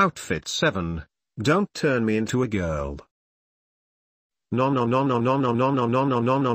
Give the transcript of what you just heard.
Outfit 7. Don't turn me into a girl. No no no no no no no no no no no